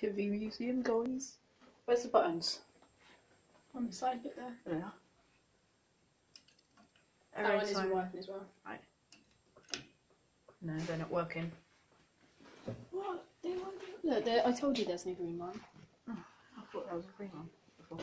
TV museum, guys. Where's the buttons? On the side bit there. There they are. That one isn't working as well. Right. No, they're not working. What? They won't Look, there, I told you there's no green one. Oh, I thought that was a green one before.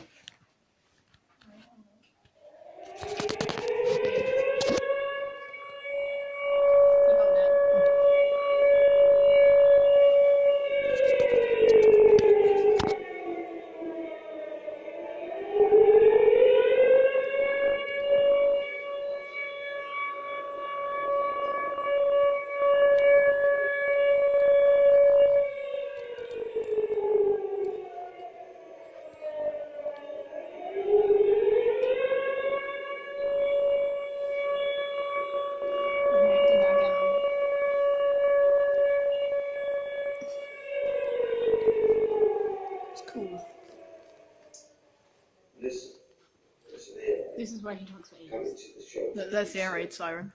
This is where he talks about Coming aliens. to the show. There's the air raid siren.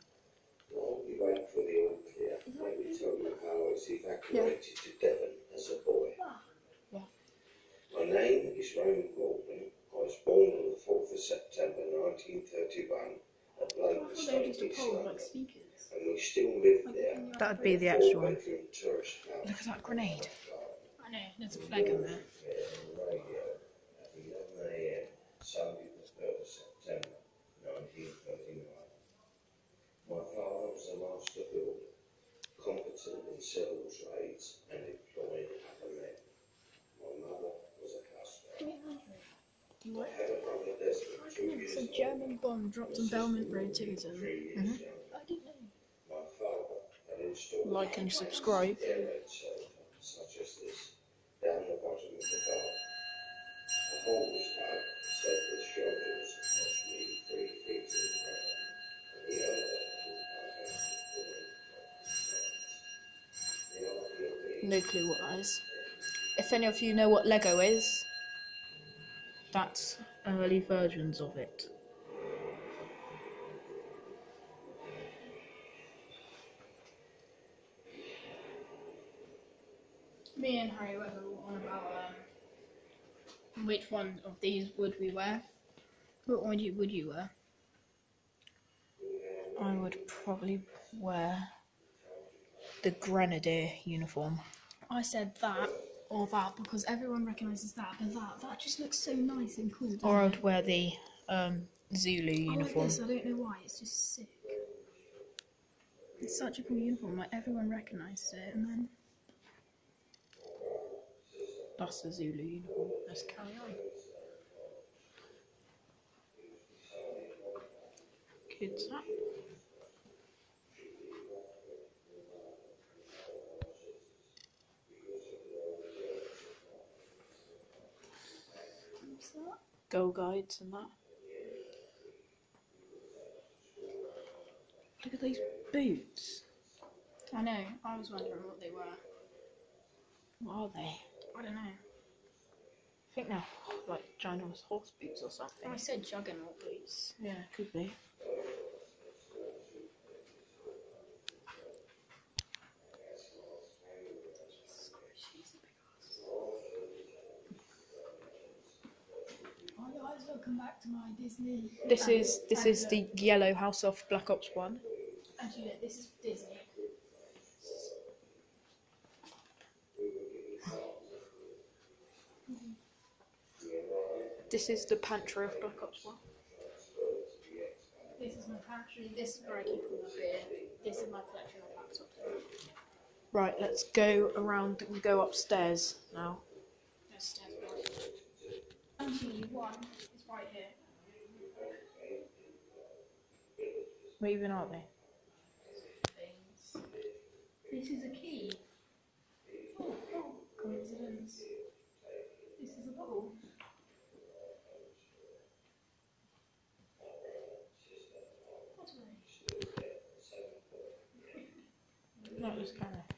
While we wait for the all clear, let me tell you how I was evacuated to Devon as a boy. Ah. Yeah. My name is Raymond Baldwin. I was born on the 4th of September 1931 at I Lake thought they were just a East London. like. And we still live there. That would be the actual one. Four-bedroom tourist house. Look at that grenade. I know, there's a flag on there. 11 a.m. Sunday the 3rd of September 1939. My father was a master builder, competent in several trades and employed other men. My mother was a housewife. I had a brother Desmond, two years It's a older, German bomb dropped on Belmont Road, Tooting. three uh-huh. years younger. I didn't know. My father had installed Like and subscribe. air raid sofa, such as this, down the bottom of the car. The hole was dug so the shelter No clue what that is. If any of you know what Lego is, that's early versions of it. Me and Harry were on about um, which one of these would we wear. What one would you, would you wear? I would probably wear the Grenadier uniform. I said that or that because everyone recognises that, but that that just looks so nice and cool. Or I it? would wear the um, Zulu I uniform. this. I don't know why. It's just sick. It's such a cool uniform. Like everyone recognises it, and then That's the Zulu uniform. Let's carry on. Kids up. what's that? Go guides and that. Look at these boots. I know. I was wondering what they were. What are they? I don't know. I think they're like ginormous horse boots or something. I said juggernaut boots. Yeah, could be. Guys, welcome back to my Disney. This is this is the yellow House of Black Ops one. Actually, look, this is Disney. This is the Pantry of Black Ops one. This is my pantry. This is where I keep all my beer. This is my collection of laptops. Right, let's go around and go upstairs now. There's stairs below. Actually, one right here. Where even are they? Things. This is a key. Oh, oh, coincidence. This is a bottle. What are they? No, just kind of.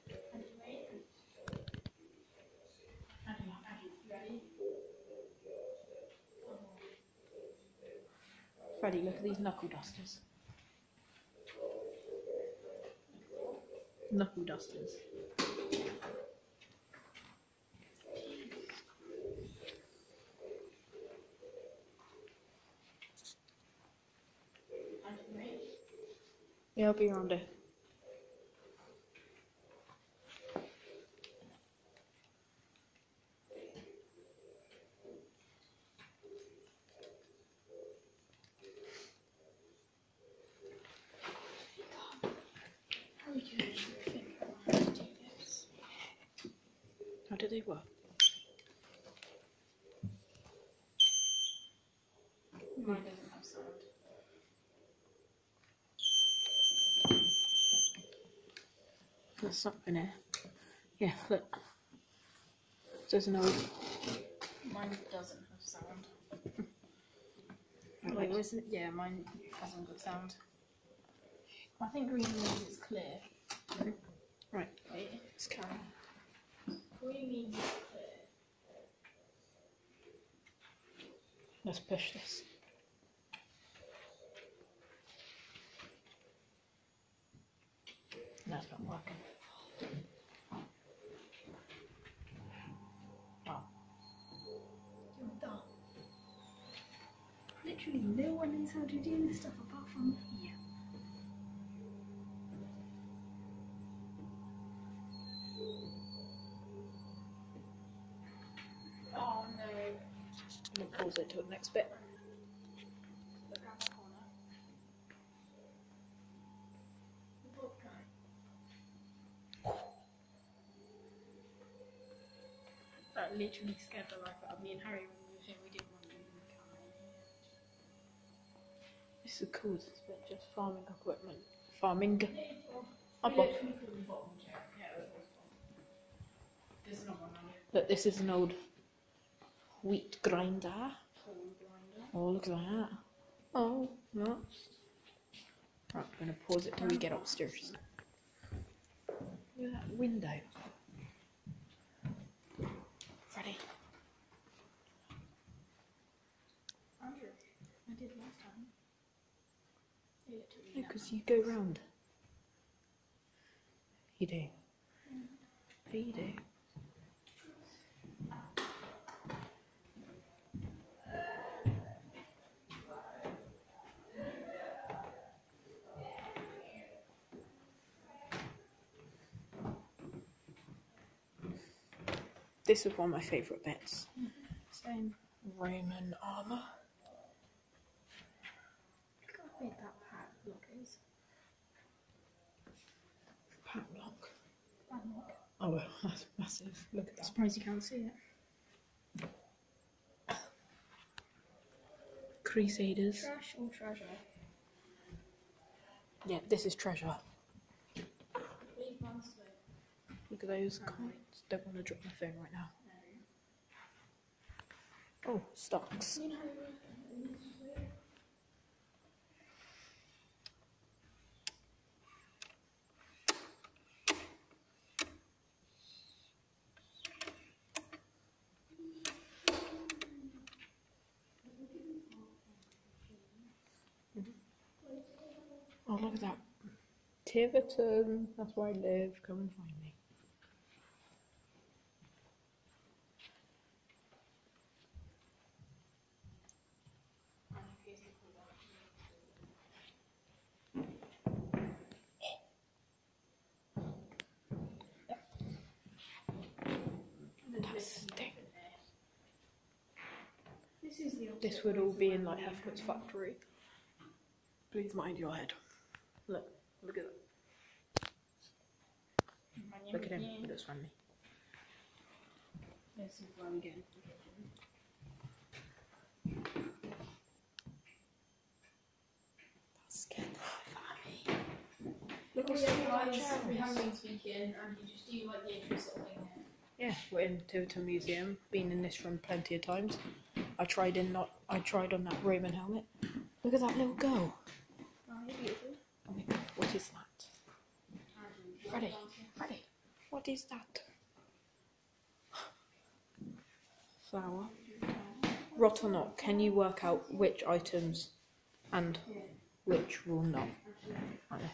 Freddie, look at these knuckle dusters. Knuckle dusters. Yeah, I'll be around it. Do they work? Mine doesn't have sound. There's something here. Yeah, look. There's an old. Mine doesn't have sound. Wait, was it? Yeah, mine hasn't got sound. I think green means it's clear. Mm-hmm. Right, Wait, let's carry on. green means it's clear. Let's push this. That's not working. Oh, You're dumb. Literally, no one knows how to do this stuff apart from me. Literally scared the life out of me and Harry when we were here. We didn't want to do the camera. This is cool. This bit just farming equipment. Farming. Up, up. literally put the bottom chair. Yeah, it was bottom. There's another one on it. Look, this is an old wheat grinder. Oh, look at that. Oh, no. Right, I'm gonna pause it till we get upstairs. Look at that window. Freddie. Andrew, I did last time. Yeah, it took me that Because you go round. You do. Yeah, you do. This is one of my favourite bits. Mm. Same. Roman armour. Look how big that padlock is. Padlock. Padlock. Oh, well, that's massive. Look at that. Surprised you can't see it. Crusaders. Trash or treasure? Yeah, this is treasure. Leave one slow. Look at those coins. Don't want to drop my phone right now. Oh, stocks. You know, Oh, look at that. Tiverton. That's where I live. Come and find me. This is the This would all be in like Hefner's factory. Please mind your head. Look, look at that. Look at him. He looks friendly. This is where we get into the kitchen. That scared the life out of me. Look Oh, at yeah, that guys, chair. we haven't been speaking, and you just do like the intro sort of thing. Yeah, we're in Tiverton Museum. Been in this room plenty of times. I tried in not. I tried on that Roman helmet. Look at that little girl. Oh, you're beautiful. Oh my god, what is that? Freddie, Freddie, what is that? Flower. Rot or not, can you work out which items and which will not? Right there.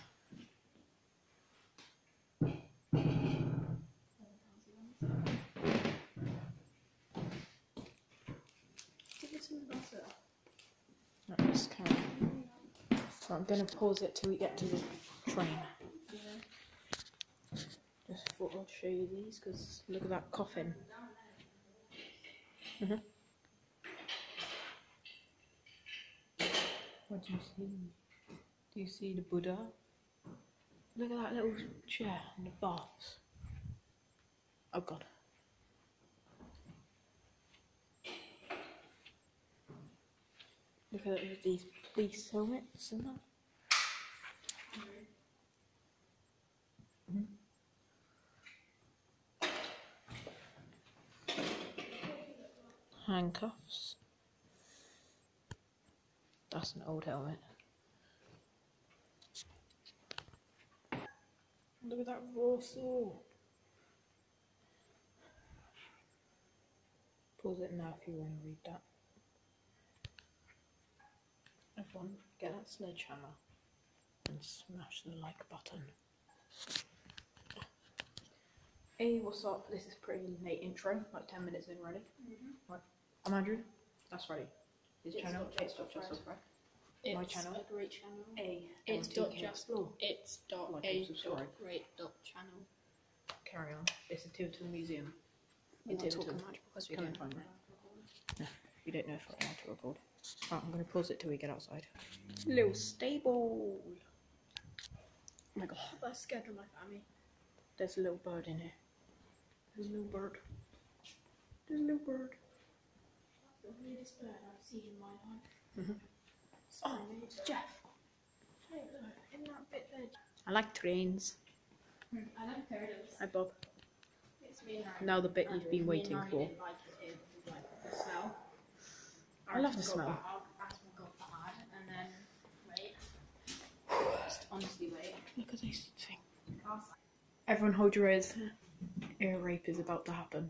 Give it some butter. Right, let's carry on. So I'm going to pause it till we get to the train. Just thought I'd show you these because look at that coffin. hmm What do you see? Do you see the Buddha? Look at that little chair and the baths. Oh god. Look at these police helmets and that. Mhm. Handcuffs. That's an old helmet. Look at that raw sword. Pause it now if you want to read that. Everyone, get that sledgehammer and smash the like button. Hey, what's up? This is pretty late intro, like 10 minutes in already. Mm-hmm. Right, I'm Andrew. That's ready. His It's channel, not just it's not just Fred. off. It's My channel? a great channel. A. It's LTK dot just Explore. it's dot Like a subscribe. dot great dot channel. Carry on. It's the Tiverton Museum. We're It's not Tiverton. talking much because we Come don't on, have time, You don't know if I want to record. Right, I'm going to pause it till we get outside. Little stable. Oh my god. That's scared of my family. There's a little bird in here. There's a little bird. There's a little bird. The weirdest bird I've seen in my life. Mhm. Oh, it's Jeff. Hey, look, that bit there. I like trains. I like turtles. Hi Bob. It's. Now the bit you've been waiting for. I love the smell. honestly wait. Look at this thing. Everyone hold your ears. Ear rape is about to happen.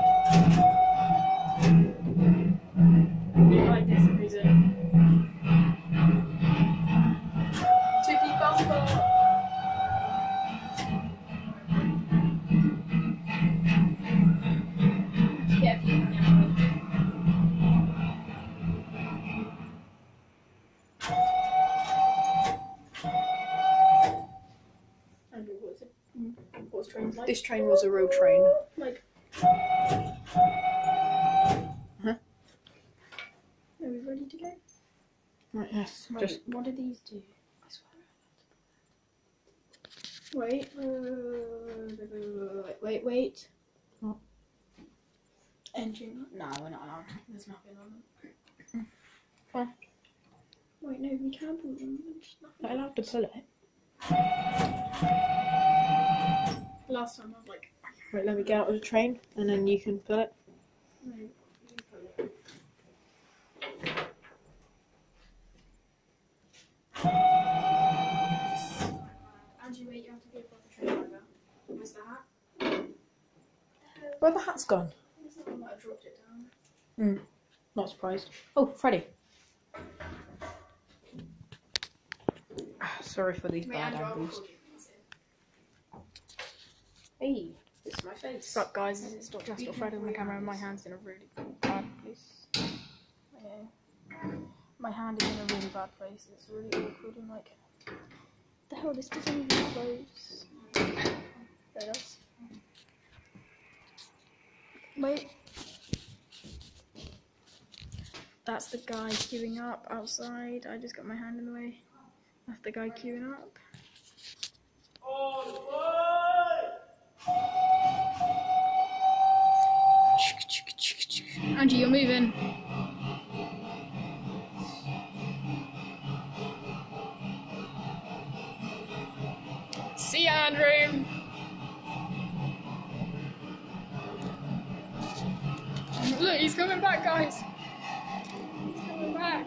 This train was a road train. Like. Huh? Are we ready to go? Right, yes. Wait, Just what do these do? I swear. Wait, uh, wait, wait, wait. What? Engine. No, we're not allowed. There's nothing on them. Fine. Wait, no, we can pull them. There's nothing. not allowed to pull it. Last time I was like, Right, let me get out of the train and then you can pull it. no, you pull it. Andrew, wait, you have to go for the train driver. Where's the hat? Where the hat's gone? Someone might have dropped it down. Not surprised. Oh, Freddie. Ah, Sorry for these Wait, bad Andrew, angles. Hey, this is my face. What's up, guys? This is Dr. Jasper Fred on the camera, and my hand's in a really bad place. Yeah. My hand is in a really bad place. It's really awkward and like, the hell, this doesn't even close. There it is. Wait. That's the guy queuing up outside. I just got my hand in the way. That's the guy queuing up. See ya, Andrew. Look, he's coming back, guys. He's coming back.